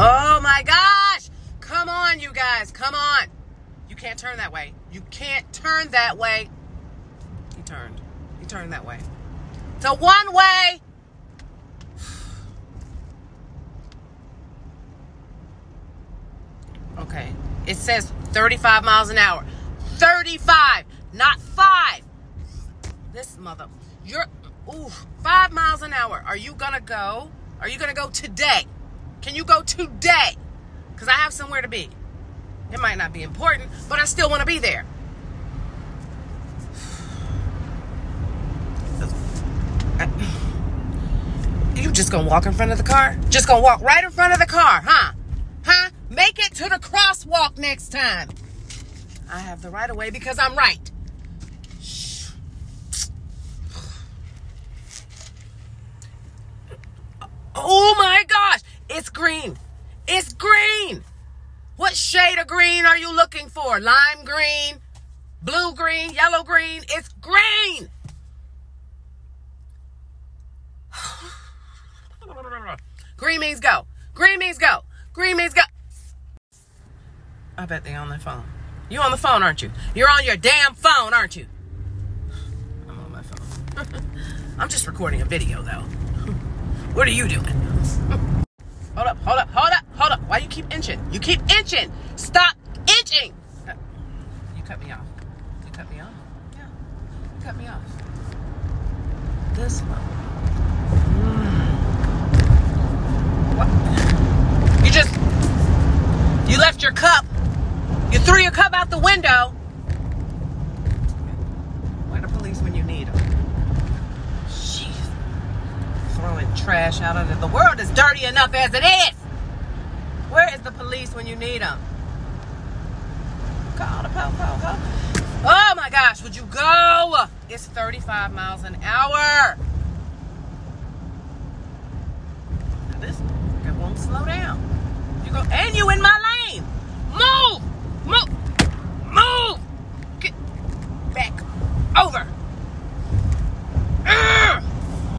Oh my gosh! Come on, you guys. Come on. You can't turn that way. You can't turn that way. He turned. He turned that way. It's a one way. Okay. It says 35 miles an hour. 35, not 5. This mother. You're ooh, 5 miles an hour. Are you to go? Are you to go today? Can you go today? Cuz I have somewhere to be. It might not be important, but I still want to be there. You just gonna walk in front of the car? Just gonna walk right in front of the car, huh? Huh? Make it to the crosswalk next time. I have the right of way because I'm right. Oh my gosh, it's green. It's green. What shade of green are you looking for? Lime green, blue green, yellow green? It's green. Green means go. Green means go. Green means go. I bet they on their phone. You on the phone, aren't you? You're on your damn phone, aren't you? I'm on my phone. I'm just recording a video though. What are you doing? hold up, hold up, hold up, hold up. Why you keep inching? You keep inching. Stop inching. Uh, you cut me off. You cut me off? Yeah. You cut me off. This one. What? You just you left your cup. You threw your cup out the window. trash out of it. The world is dirty enough as it is. Where is the police when you need them? Call the po po. Oh my gosh, would you go? It's 35 miles an hour. Now this it won't slow down. You go and you in my lane. Move, move, move. Get back over.